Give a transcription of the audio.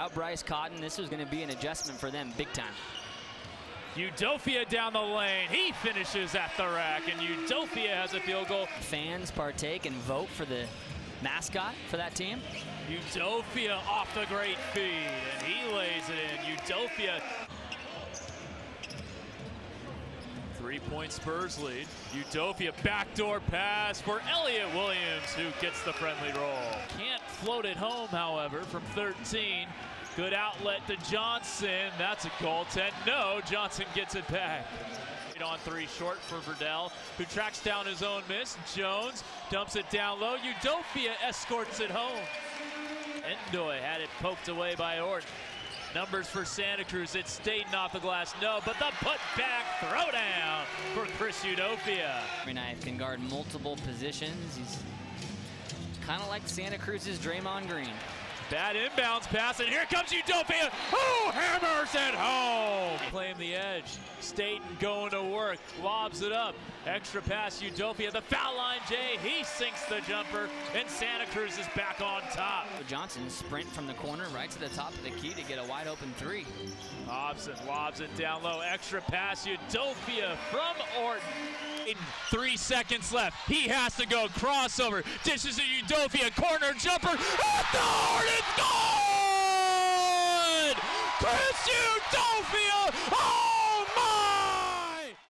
Without Bryce Cotton, this was going to be an adjustment for them big time. Udofia down the lane. He finishes at the rack, and Udofia has a field goal. Fans partake and vote for the mascot for that team. Udofia off the great feed, and he lays it in. Udofia. Three-point Spurs lead. Udofia backdoor pass for Elliot Williams, who gets the friendly roll. Can't float it home, however, from 13. Good outlet to Johnson. That's a goal goaltend. No, Johnson gets it back. On three short for Verdell, who tracks down his own miss. Jones dumps it down low. Udofia escorts it home. Endoy had it poked away by Orton. Numbers for Santa Cruz. It's Staten off the glass. No, but the putback throwdown for Chris Udofia. Knife can guard multiple positions. He's kind of like Santa Cruz's Draymond Green. Bad inbounds pass, and here comes Udofia. Oh, hammers it home. Claim the edge. Staten going to work, lobs it up. Extra pass, Udofia. The foul line, Jay. He sinks the jumper, and Santa Cruz is back on top. Johnson sprint from the corner right to the top of the key to get a wide open three. Hobson lobs it down low. Extra pass, Udofia from Orton. Three seconds left. He has to go crossover. Dishes to Udofia. Corner jumper. At the it's good! Chris Udofia!